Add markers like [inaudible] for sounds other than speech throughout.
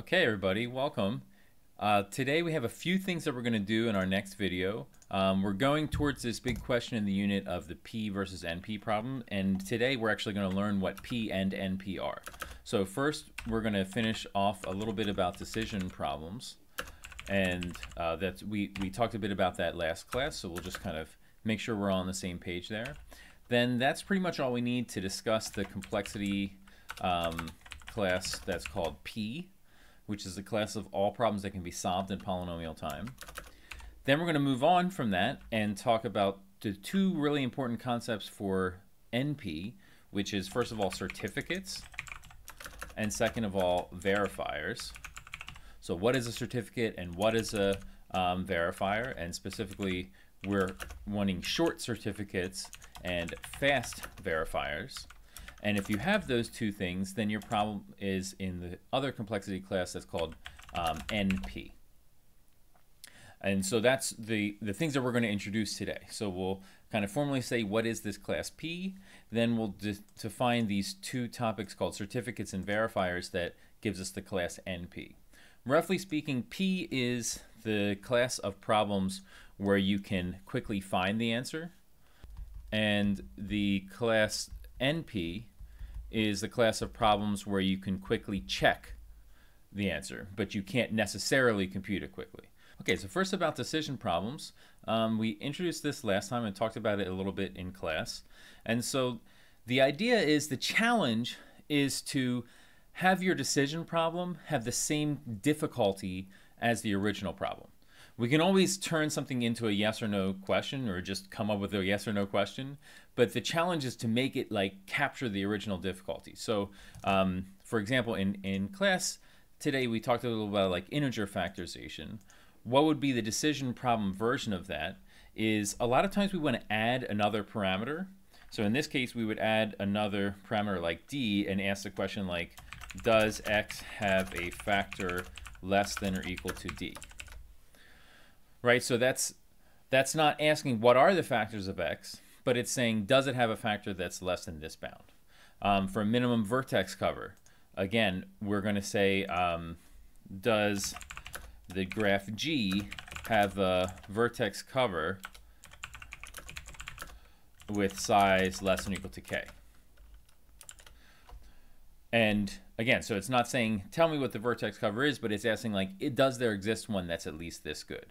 Okay, everybody, welcome. Uh, today we have a few things that we're going to do in our next video. Um, we're going towards this big question in the unit of the P versus NP problem, and today we're actually going to learn what P and NP are. So first, we're going to finish off a little bit about decision problems, and uh, that we, we talked a bit about that last class, so we'll just kind of make sure we're on the same page there. Then that's pretty much all we need to discuss the complexity um, class that's called P, which is the class of all problems that can be solved in polynomial time. Then we're going to move on from that and talk about the two really important concepts for NP, which is first of all certificates, and second of all verifiers. So what is a certificate and what is a um, verifier? And specifically, we're wanting short certificates and fast verifiers. And if you have those two things, then your problem is in the other complexity class that's called um, NP. And so that's the, the things that we're going to introduce today. So we'll kind of formally say what is this class P, then we'll define these two topics called certificates and verifiers that gives us the class NP. Roughly speaking, P is the class of problems where you can quickly find the answer, and the class NP is the class of problems where you can quickly check the answer, but you can't necessarily compute it quickly. Okay, so first about decision problems. Um, we introduced this last time and talked about it a little bit in class. And so the idea is the challenge is to have your decision problem have the same difficulty as the original problem. We can always turn something into a yes or no question or just come up with a yes or no question, but the challenge is to make it like capture the original difficulty. So, um, for example, in, in class today, we talked a little about like integer factorization. What would be the decision problem version of that is a lot of times we want to add another parameter. So in this case, we would add another parameter like d and ask the question like, does x have a factor less than or equal to d? Right? So that's that's not asking what are the factors of x, but it's saying does it have a factor that's less than this bound? Um, for a minimum vertex cover, again, we're going to say um, does the graph G have a vertex cover with size less than or equal to k? And again, so it's not saying tell me what the vertex cover is, but it's asking like, it, does there exist one that's at least this good?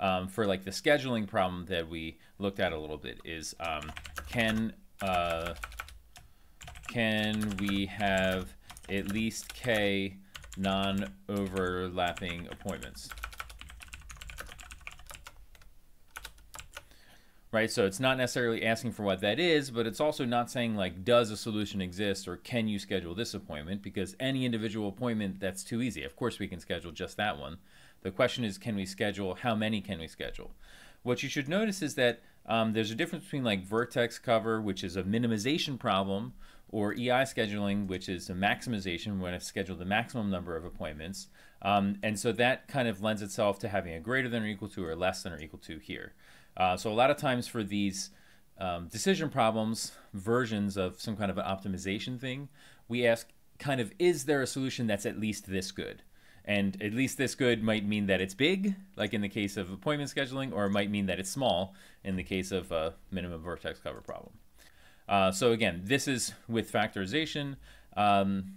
Um, for like the scheduling problem that we looked at a little bit is um, can uh, can we have at least k non-overlapping appointments? Right, so it's not necessarily asking for what that is, but it's also not saying like, does a solution exist or can you schedule this appointment? Because any individual appointment, that's too easy. Of course we can schedule just that one. The question is, can we schedule? How many can we schedule? What you should notice is that um, there's a difference between like vertex cover, which is a minimization problem, or EI scheduling, which is a maximization when I schedule the maximum number of appointments. Um, and so that kind of lends itself to having a greater than or equal to or less than or equal to here. Uh, so a lot of times for these um, decision problems, versions of some kind of an optimization thing, we ask kind of, is there a solution that's at least this good? And at least this good might mean that it's big, like in the case of appointment scheduling, or it might mean that it's small in the case of a minimum vertex cover problem. Uh, so again, this is with factorization, um,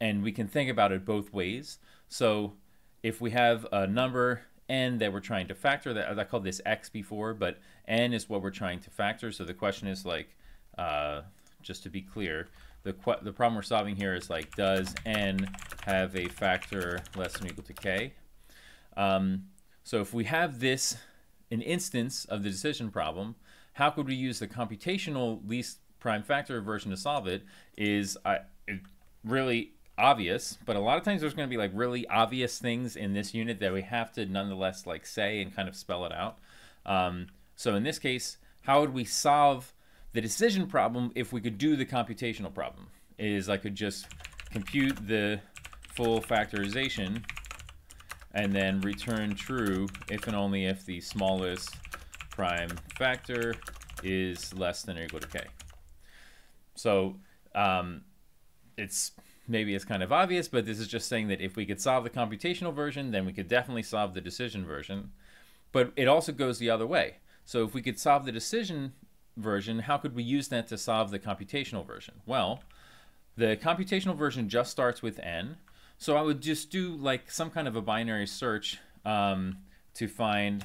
and we can think about it both ways. So if we have a number n that we're trying to factor, that I called this x before, but n is what we're trying to factor. So the question is like, uh, just to be clear, the, the problem we're solving here is like, does n have a factor less than or equal to k? Um, so if we have this, an instance of the decision problem, how could we use the computational least prime factor version to solve it is uh, really obvious, but a lot of times there's going to be like really obvious things in this unit that we have to nonetheless like say and kind of spell it out. Um, so in this case, how would we solve the decision problem, if we could do the computational problem, is I could just compute the full factorization and then return true if and only if the smallest prime factor is less than or equal to k. So um, it's maybe it's kind of obvious, but this is just saying that if we could solve the computational version, then we could definitely solve the decision version. But it also goes the other way. So if we could solve the decision version, how could we use that to solve the computational version? Well, the computational version just starts with n. So I would just do like some kind of a binary search um, to find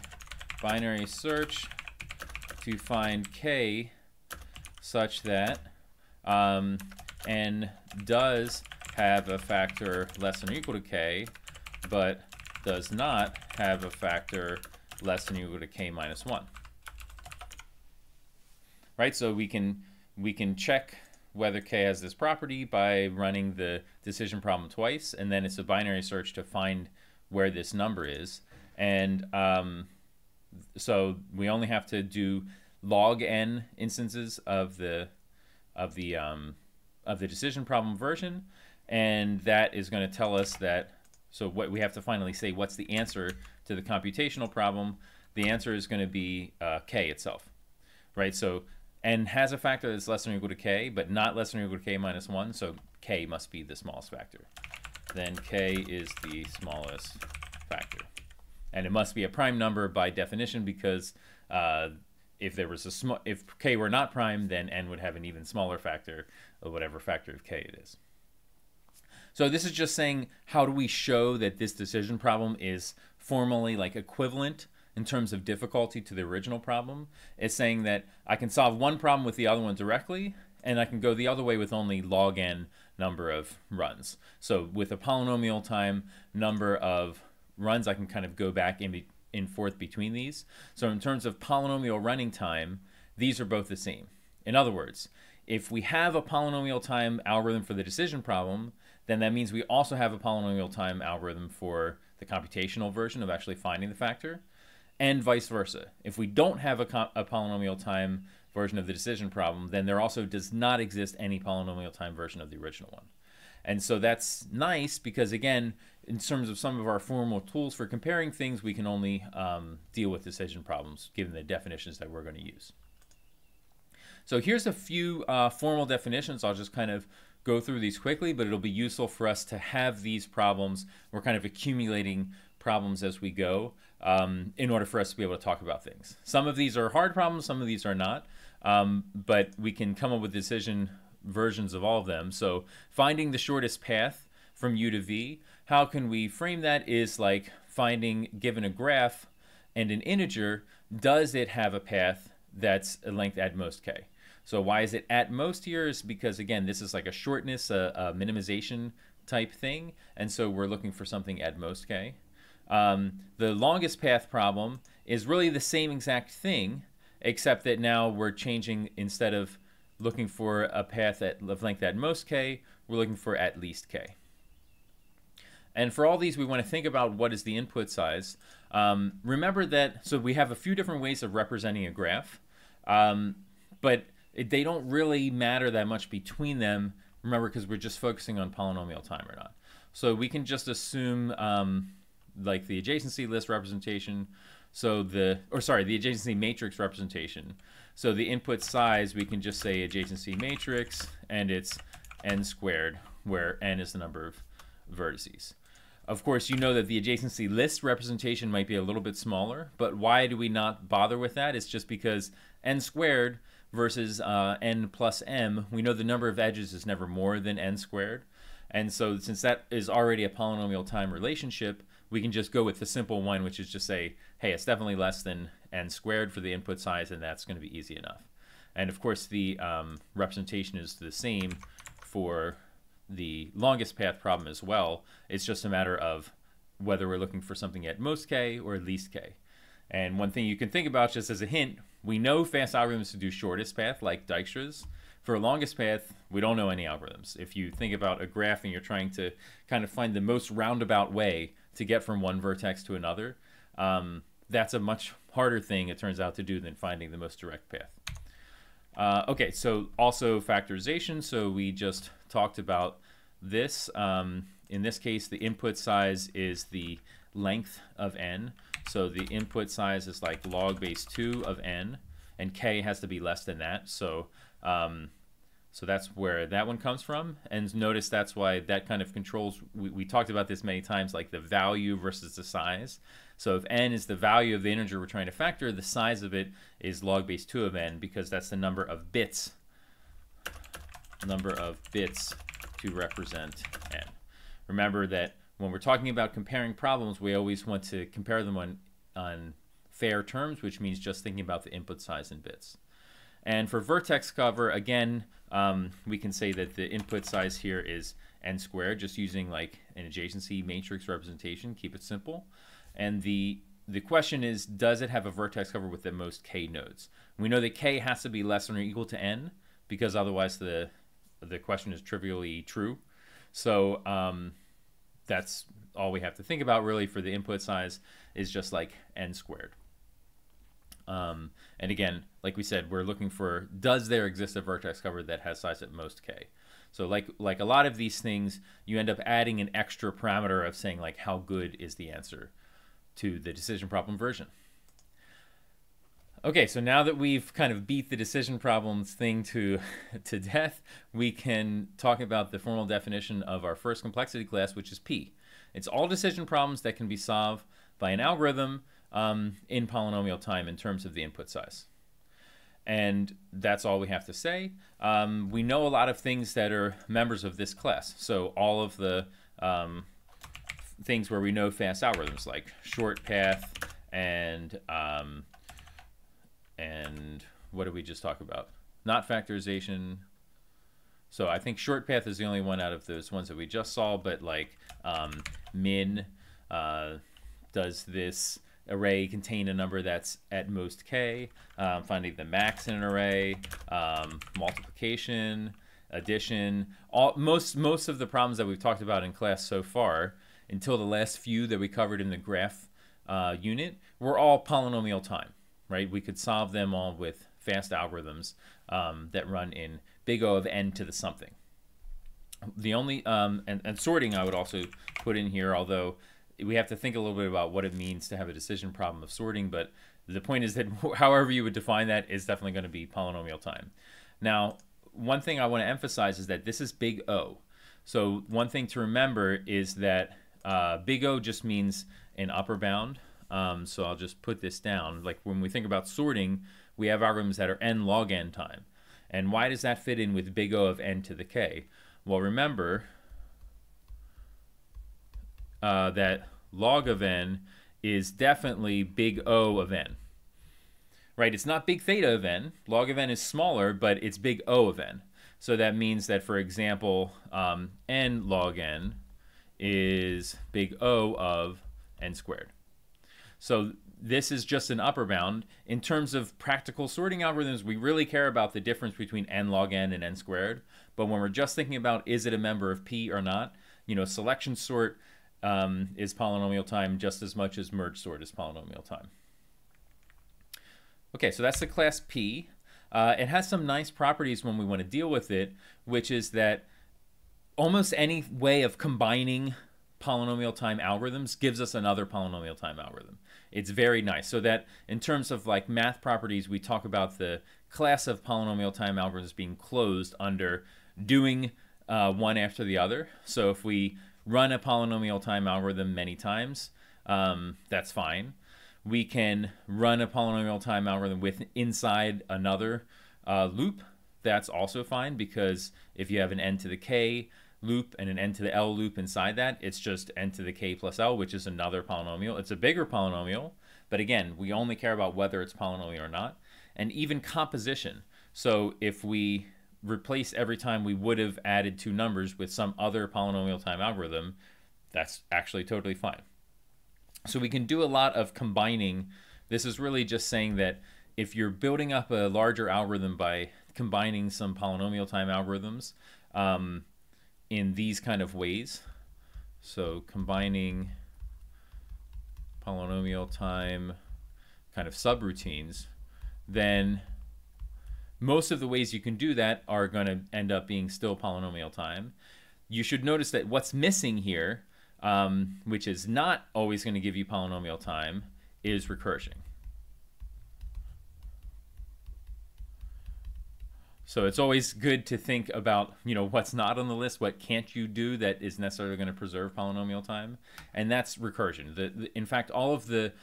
binary search to find k such that um, n does have a factor less than or equal to k, but does not have a factor less than or equal to k minus 1. Right, so we can, we can check whether k has this property by running the decision problem twice, and then it's a binary search to find where this number is. And um, so we only have to do log n instances of the of the um, of the decision problem version, and that is going to tell us that. So what we have to finally say what's the answer to the computational problem. The answer is going to be uh, k itself, right? So n has a factor that's less than or equal to k, but not less than or equal to k minus one. So k must be the smallest factor. Then k is the smallest factor and it must be a prime number by definition because uh, if there was a small if k were not prime then n would have an even smaller factor of whatever factor of k it is so this is just saying how do we show that this decision problem is formally like equivalent in terms of difficulty to the original problem it's saying that i can solve one problem with the other one directly and i can go the other way with only log n number of runs so with a polynomial time number of runs, I can kind of go back in, be, in forth between these. So in terms of polynomial running time, these are both the same. In other words, if we have a polynomial time algorithm for the decision problem, then that means we also have a polynomial time algorithm for the computational version of actually finding the factor, and vice versa. If we don't have a, a polynomial time version of the decision problem, then there also does not exist any polynomial time version of the original one. And so that's nice because, again, in terms of some of our formal tools for comparing things, we can only um, deal with decision problems given the definitions that we're going to use. So here's a few uh, formal definitions. I'll just kind of go through these quickly, but it'll be useful for us to have these problems. We're kind of accumulating problems as we go um, in order for us to be able to talk about things. Some of these are hard problems, some of these are not, um, but we can come up with decision versions of all of them. So finding the shortest path from U to V, how can we frame that is like finding, given a graph and an integer, does it have a path that's a length at most k? So why is it at most here is because, again, this is like a shortness, a, a minimization type thing. And so we're looking for something at most k. Um, the longest path problem is really the same exact thing, except that now we're changing, instead of looking for a path at of length at most k, we're looking for at least k. And for all these, we want to think about what is the input size. Um, remember that, so we have a few different ways of representing a graph, um, but they don't really matter that much between them, remember, because we're just focusing on polynomial time or not. So we can just assume um, like the adjacency list representation, so the, or sorry, the adjacency matrix representation. So the input size, we can just say adjacency matrix, and it's n squared, where n is the number of vertices. Of course, you know that the adjacency list representation might be a little bit smaller, but why do we not bother with that? It's just because n squared versus uh, n plus m, we know the number of edges is never more than n squared. And so since that is already a polynomial time relationship, we can just go with the simple one, which is just say, hey, it's definitely less than n squared for the input size, and that's going to be easy enough. And of course, the um, representation is the same for the longest path problem as well. It's just a matter of whether we're looking for something at most k or at least k. And one thing you can think about just as a hint, we know fast algorithms to do shortest path like Dijkstra's. For longest path, we don't know any algorithms. If you think about a graph and you're trying to kind of find the most roundabout way to get from one vertex to another, um, that's a much harder thing, it turns out, to do than finding the most direct path. Uh, okay, so also factorization. So we just talked about this. Um, in this case, the input size is the length of n. So the input size is like log base 2 of n, and k has to be less than that. So, um, So that's where that one comes from. And notice that's why that kind of controls, we, we talked about this many times, like the value versus the size. So if n is the value of the integer we're trying to factor, the size of it is log base 2 of n because that's the number of bits, number of bits to represent n. Remember that when we're talking about comparing problems, we always want to compare them on, on fair terms, which means just thinking about the input size in bits. And for vertex cover, again, um, we can say that the input size here is n squared, just using like an adjacency matrix representation, keep it simple. And the the question is, does it have a vertex cover with the most k nodes? We know that k has to be less than or equal to n, because otherwise the the question is trivially true. So um, that's all we have to think about really for the input size is just like n squared. Um, and again, like we said, we're looking for does there exist a vertex cover that has size at most k? So like like a lot of these things, you end up adding an extra parameter of saying like how good is the answer to the decision problem version. Okay, so now that we've kind of beat the decision problems thing to, [laughs] to death, we can talk about the formal definition of our first complexity class, which is P. It's all decision problems that can be solved by an algorithm um, in polynomial time in terms of the input size. And that's all we have to say. Um, we know a lot of things that are members of this class. So all of the um, things where we know fast algorithms like short path and um, and what did we just talk about? Not factorization. So I think short path is the only one out of those ones that we just saw, but like um, min uh, does this array contain a number that's at most k, um, finding the max in an array, um, multiplication, addition, all most most of the problems that we've talked about in class so far, until the last few that we covered in the graph uh, unit, were all polynomial time, right? We could solve them all with fast algorithms um, that run in big O of n to the something. The only um, and, and sorting I would also put in here, although we have to think a little bit about what it means to have a decision problem of sorting, but the point is that [laughs] however you would define that is definitely going to be polynomial time. Now, one thing I want to emphasize is that this is big O. So one thing to remember is that uh, big O just means an upper bound. Um, so I'll just put this down. Like when we think about sorting, we have algorithms that are n log n time. And why does that fit in with big O of n to the k? Well, remember uh, that log of n is definitely big O of n. Right? It's not big theta of n. Log of n is smaller, but it's big O of n. So that means that, for example, um, n log n is big O of n squared. So this is just an upper bound. In terms of practical sorting algorithms, we really care about the difference between n log n and n squared. But when we're just thinking about is it a member of P or not, you know, selection sort um, is polynomial time just as much as merge sort is polynomial time. Okay, so that's the class P. Uh, it has some nice properties when we want to deal with it, which is that almost any way of combining polynomial time algorithms gives us another polynomial time algorithm. It's very nice. So that in terms of like math properties, we talk about the class of polynomial time algorithms being closed under doing uh, one after the other. So if we run a polynomial time algorithm many times, um, that's fine. We can run a polynomial time algorithm with inside another uh, loop. That's also fine because if you have an n to the k loop and an n to the l loop inside that, it's just n to the k plus l, which is another polynomial. It's a bigger polynomial, but again, we only care about whether it's polynomial or not. And even composition. So if we replace every time we would have added two numbers with some other polynomial time algorithm, that's actually totally fine. So we can do a lot of combining. This is really just saying that if you're building up a larger algorithm by combining some polynomial time algorithms um, in these kind of ways, so combining polynomial time kind of subroutines, then most of the ways you can do that are going to end up being still polynomial time. You should notice that what's missing here, um, which is not always going to give you polynomial time, is recursion. So it's always good to think about, you know, what's not on the list, what can't you do that is necessarily going to preserve polynomial time, and that's recursion. The, the, in fact, all of the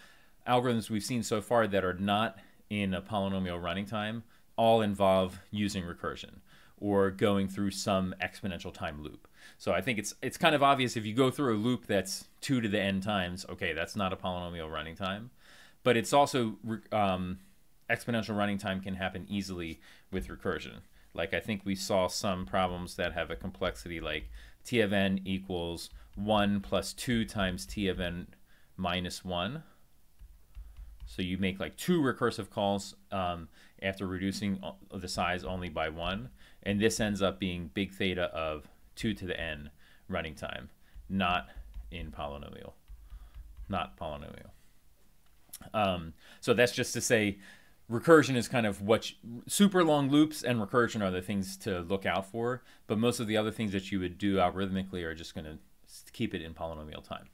algorithms we've seen so far that are not in a polynomial running time all involve using recursion or going through some exponential time loop. So I think it's it's kind of obvious if you go through a loop that's two to the n times, okay, that's not a polynomial running time. But it's also um, exponential running time can happen easily with recursion. Like I think we saw some problems that have a complexity like t of n equals 1 plus 2 times t of n minus 1. So you make like two recursive calls um, after reducing the size only by 1. And this ends up being big theta of 2 to the n running time, not in polynomial. Not polynomial. Um, so that's just to say recursion is kind of what you, super long loops and recursion are the things to look out for. But most of the other things that you would do algorithmically are just going to keep it in polynomial time.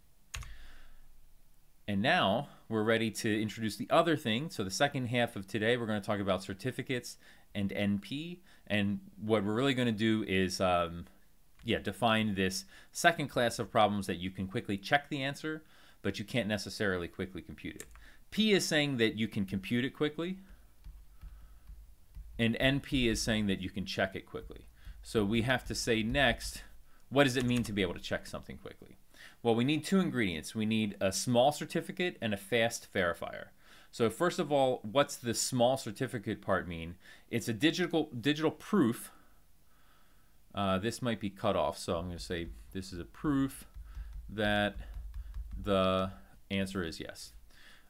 And now we're ready to introduce the other thing. So the second half of today, we're going to talk about certificates and NP. And what we're really going to do is, um, yeah, define this second class of problems that you can quickly check the answer, but you can't necessarily quickly compute it. P is saying that you can compute it quickly, and NP is saying that you can check it quickly. So we have to say next, what does it mean to be able to check something quickly? Well, we need two ingredients. We need a small certificate and a fast verifier. So first of all, what's the small certificate part mean? It's a digital digital proof. Uh, this might be cut off, so I'm going to say this is a proof that the answer is yes.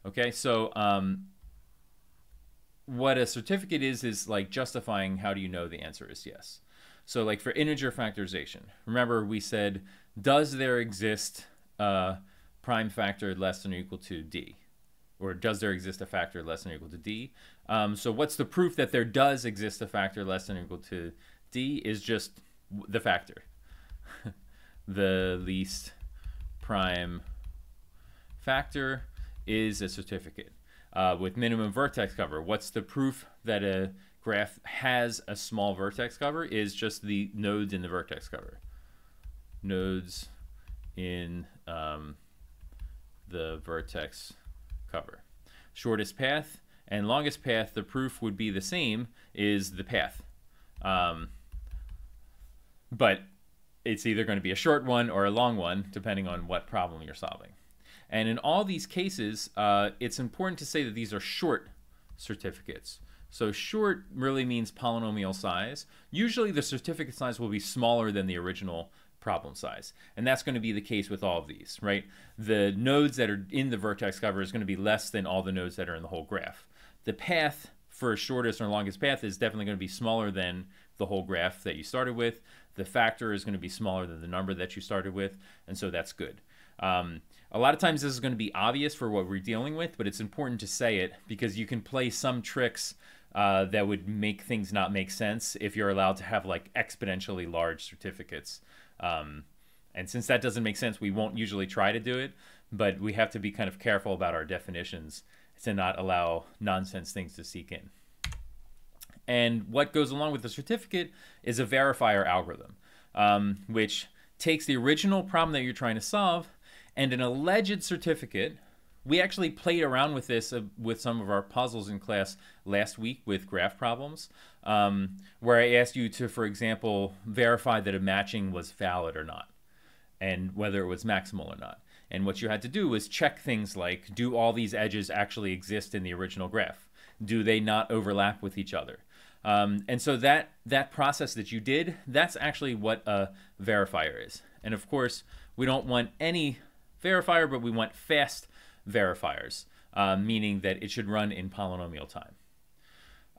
Okay, so um, what a certificate is is like justifying how do you know the answer is yes. So like for integer factorization, remember we said does there exist a prime factor less than or equal to d? Or does there exist a factor less than or equal to d? Um, so what's the proof that there does exist a factor less than or equal to d is just the factor. [laughs] the least prime factor is a certificate uh, with minimum vertex cover. What's the proof that a graph has a small vertex cover is just the nodes in the vertex cover. Nodes in um, the vertex cover. Shortest path and longest path, the proof would be the same, is the path. Um, but it's either going to be a short one or a long one, depending on what problem you're solving. And in all these cases, uh, it's important to say that these are short certificates. So short really means polynomial size. Usually the certificate size will be smaller than the original problem size. And that's going to be the case with all of these, right? The nodes that are in the vertex cover is going to be less than all the nodes that are in the whole graph. The path for shortest or longest path is definitely going to be smaller than the whole graph that you started with. The factor is going to be smaller than the number that you started with, and so that's good. Um, a lot of times this is going to be obvious for what we're dealing with, but it's important to say it because you can play some tricks uh, that would make things not make sense if you're allowed to have like exponentially large certificates. Um, and since that doesn't make sense, we won't usually try to do it, but we have to be kind of careful about our definitions to not allow nonsense things to seek in. And what goes along with the certificate is a verifier algorithm, um, which takes the original problem that you're trying to solve and an alleged certificate. We actually played around with this uh, with some of our puzzles in class last week with graph problems, um, where I asked you to, for example, verify that a matching was valid or not, and whether it was maximal or not. And what you had to do was check things like, do all these edges actually exist in the original graph? Do they not overlap with each other? Um, and so that that process that you did, that's actually what a verifier is. And of course, we don't want any verifier, but we want fast verifiers, uh, meaning that it should run in polynomial time.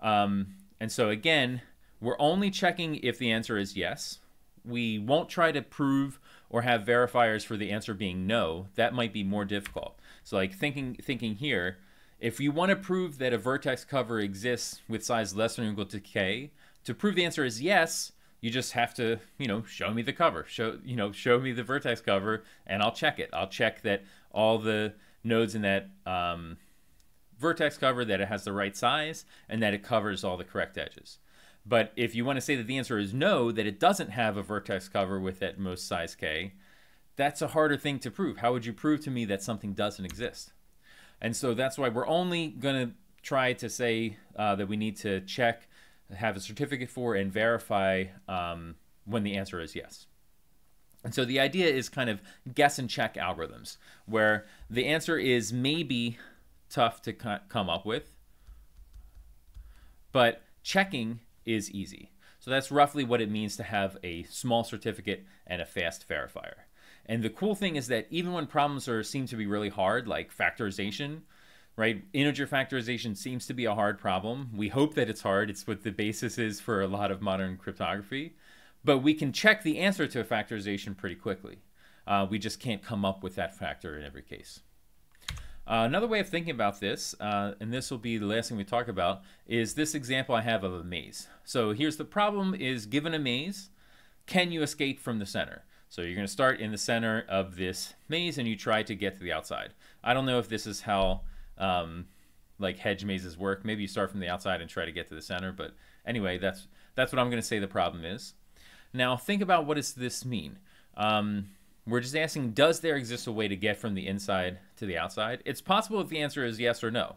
Um, and so again, we're only checking if the answer is yes. We won't try to prove or have verifiers for the answer being no. That might be more difficult. So like thinking thinking here, if you want to prove that a vertex cover exists with size less than or equal to k, to prove the answer is yes, you just have to, you know, show me the cover. Show, you know, show me the vertex cover and I'll check it. I'll check that all the nodes in that um, vertex cover that it has the right size and that it covers all the correct edges. But if you want to say that the answer is no, that it doesn't have a vertex cover with at most size k, that's a harder thing to prove. How would you prove to me that something doesn't exist? And so that's why we're only going to try to say uh, that we need to check, have a certificate for, and verify um, when the answer is yes. And so the idea is kind of guess and check algorithms, where the answer is maybe tough to come up with, but checking is easy. So that's roughly what it means to have a small certificate and a fast verifier. And the cool thing is that even when problems are seem to be really hard, like factorization, right? Integer factorization seems to be a hard problem. We hope that it's hard. It's what the basis is for a lot of modern cryptography. But we can check the answer to a factorization pretty quickly. Uh, we just can't come up with that factor in every case. Uh, another way of thinking about this, uh, and this will be the last thing we talk about, is this example I have of a maze. So here's the problem is given a maze, can you escape from the center? So you're going to start in the center of this maze and you try to get to the outside. I don't know if this is how um, like hedge mazes work. Maybe you start from the outside and try to get to the center, but anyway, that's that's what I'm going to say the problem is. Now think about what does this mean? Um, we're just asking, does there exist a way to get from the inside to the outside? It's possible if the answer is yes or no,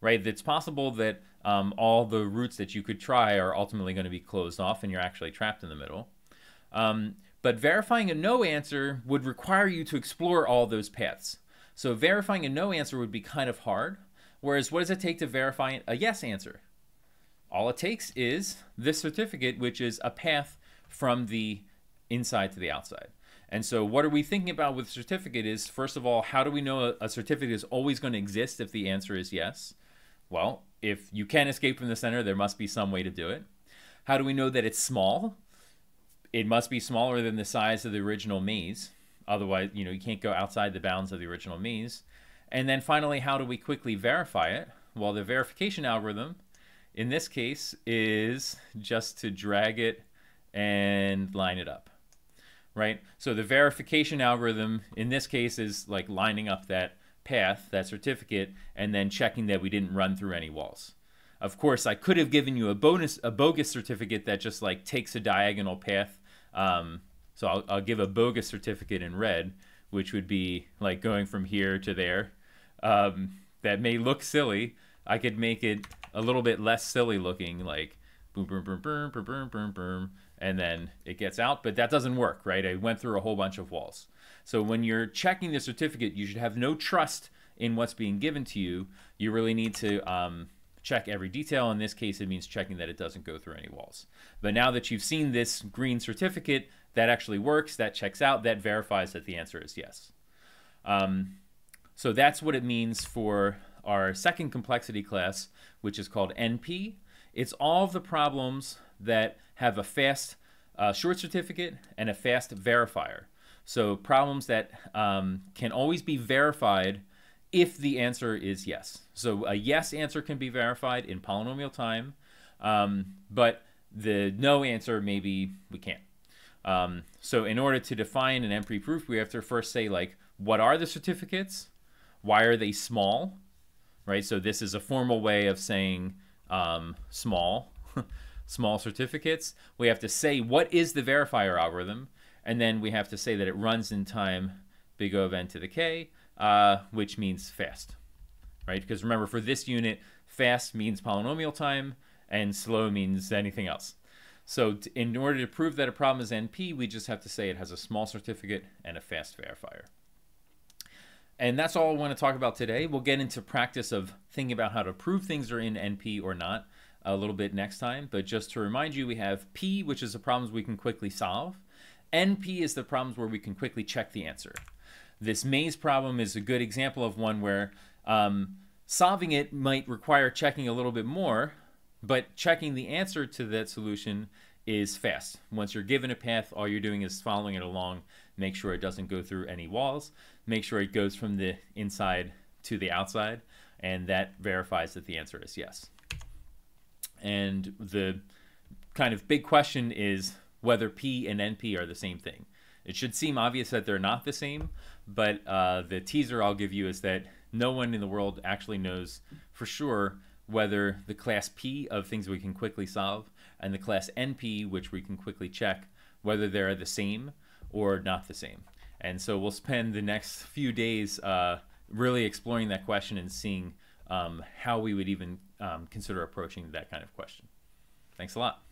right? It's possible that um, all the routes that you could try are ultimately going to be closed off and you're actually trapped in the middle. Um, but verifying a no answer would require you to explore all those paths. So verifying a no answer would be kind of hard. Whereas what does it take to verify a yes answer? All it takes is this certificate, which is a path from the inside to the outside. And so, what are we thinking about with certificate is first of all, how do we know a, certificate is always going to exist if the answer is yes? Well, if you can't escape from the center, there must be some way to do it. How do we know that it's small? It must be smaller than the size of the original maze. Otherwise, you know, you can't go outside the bounds of the original maze. And then finally, how do we quickly verify it? Well, the verification algorithm in this case is just to drag it and line it up right? So the verification algorithm in this case is like lining up that path, that certificate, and then checking that we didn't run through any walls. Of course, I could have given you a bonus, a bogus certificate that just like takes a diagonal path. Um, so I'll, I'll, give a bogus certificate in red, which would be like going from here to there. Um, that may look silly. I could make it a little bit less silly looking, like boom, boom, boom, boom, boom, boom, boom, boom, and then it gets out. But that doesn't work, right? I went through a whole bunch of walls. So when you're checking the certificate, you should have no trust in what's being given to you. You really need to um, check every detail. In this case, it means checking that it doesn't go through any walls. But now that you've seen this green certificate, that actually works, that checks out, that verifies that the answer is yes. Um, so that's what it means for our second complexity class, which is called NP. It's all of the problems that have a fast uh, short certificate and a fast verifier. So problems that um, can always be verified if the answer is yes. So a yes answer can be verified in polynomial time, um, but the no answer maybe we can't. Um, so in order to define an NP proof, we have to first say like, what are the certificates? Why are they small? Right. So this is a formal way of saying um, small. [laughs] small certificates. We have to say what is the verifier algorithm, and then we have to say that it runs in time big O of n to the k, uh, which means fast, right? Because remember, for this unit, fast means polynomial time, and slow means anything else. So in order to prove that a problem is NP, we just have to say it has a small certificate and a fast verifier. And that's all I want to talk about today. We'll get into practice of thinking about how to prove things are in NP or not a little bit next time. But just to remind you, we have P, which is the problems we can quickly solve. NP is the problems where we can quickly check the answer. This maze problem is a good example of one where um, solving it might require checking a little bit more, but checking the answer to that solution is fast. Once you're given a path, all you're doing is following it along. Make sure it doesn't go through any walls. Make sure it goes from the inside to the outside, and that verifies that the answer is yes. And the kind of big question is whether P and NP are the same thing. It should seem obvious that they're not the same, but uh, the teaser I'll give you is that no one in the world actually knows for sure whether the class P of things we can quickly solve and the class NP, which we can quickly check, whether they're the same or not the same. And so we'll spend the next few days uh, really exploring that question and seeing um, how we would even um, consider approaching that kind of question. Thanks a lot.